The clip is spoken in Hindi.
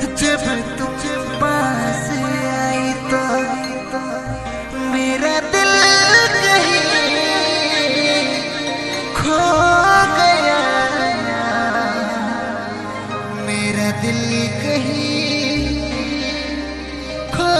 जब तुम पास आई तो मेरा दिल कहीं खो गया। मेरा दिल कहीं खो